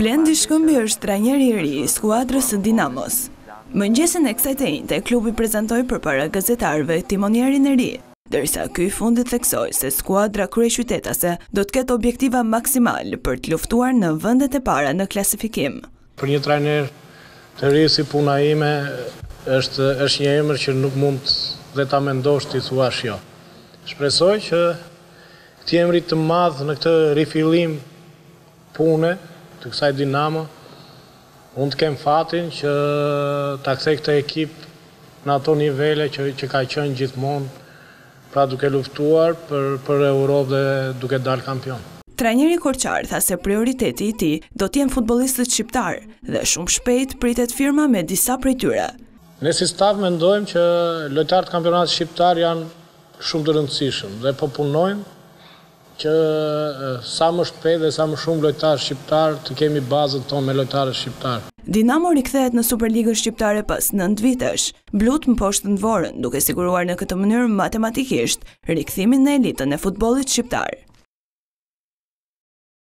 Blendi Shkëmbi është trajneri i ri i skuadrës së Dinamos. Mëngjesin e kësaj të enjte klubi prezantoi përpara gazetarëve timonierin e ri, ndërsa ky i fundit theksoi se skuadra kryeqytetase do të ketë objektiva maksimalë për të luftuar në vendet e para në klasifikim. Për një trajner të ri si puna ime është është një emër që nuk mund dhe ta mendosh t'i thuash jo. Shpresoj që Këtij emri të madh në këtë rifillim pune të kësaj Dinamo unë të kem fatin që ta kthej këtë ekip në ato nivele që që ka qenë gjithmonë, pra duke luftuar për për Europë dhe duke dalë kampion. Trajneri korçar tha se prioriteti i tij do të jenë futbollistët shqiptarë dhe shumë shpejt pritet firma me disa prej tyre. Ne si staf mendojmë që lojtarë të kampionatit shqiptar janë shumë të rëndësishëm dhe po punojmë që sa më shpejt dhe sa më shumë lojtarë shqiptarë të kemi bazën tonë me lojtarët shqiptarë. Dinamo rikthehet në Superligën Shqiptare pas nëntë vitesh. Blutë mposhtën Vorën, duke siguruar në këtë mënyrë matematikisht rikthimin në elitën e futbollit shqiptar.